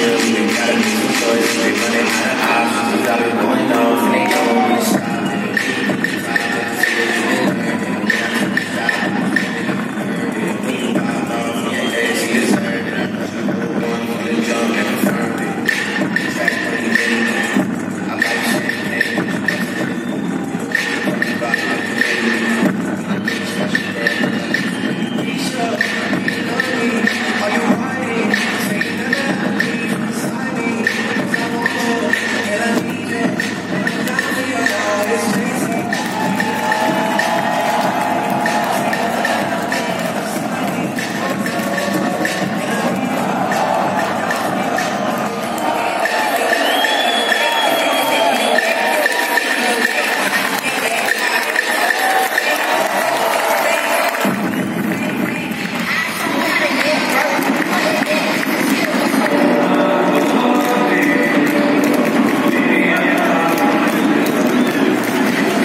Yeah.